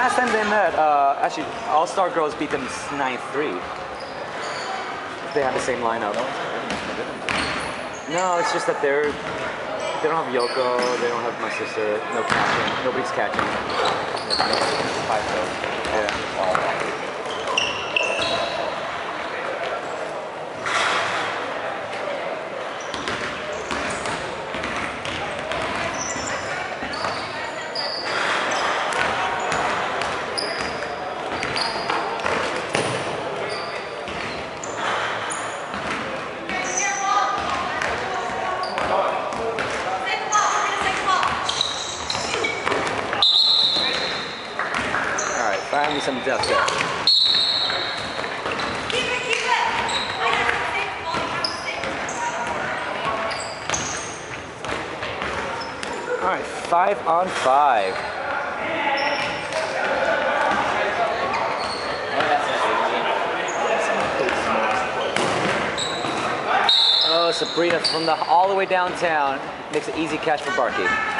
last time they met, uh, actually, All Star Girls beat them 9-3. They have the same lineup. No, it's just that they're they don't have Yoko, they don't have my sister, no catching, nobody's catching. Yeah. All right, finally some depth there. Keep it, keep it. I got the same ball, you have the same. All right, five on five. Oh, Sabrina from the all the way downtown makes an easy catch for Barkey.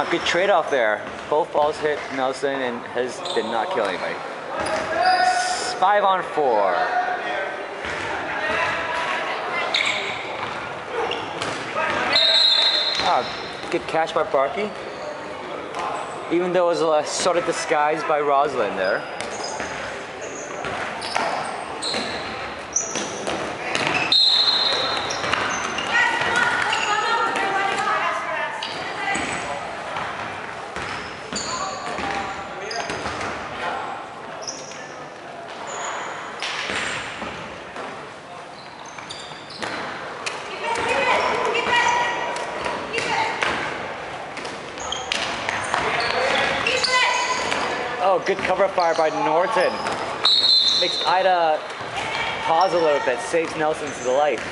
Uh, good trade-off there. Both balls hit Nelson and his did not kill anybody. Five on four. Ah, good catch by Barkey. Even though it was sort of disguised by Rosalind there. Oh, good cover fire by Norton. Makes Ida pause a little bit, saves Nelson to the life.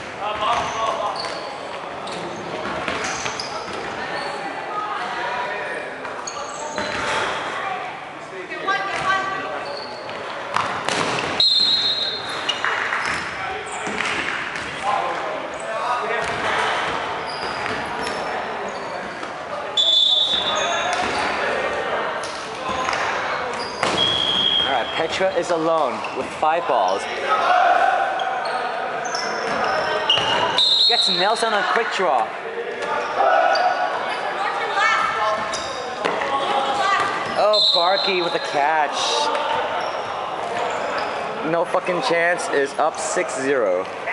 All right, Petra is alone with five balls. Gets Nelson on a quick draw. Oh, Barkey with a catch. No fucking chance is up 6-0.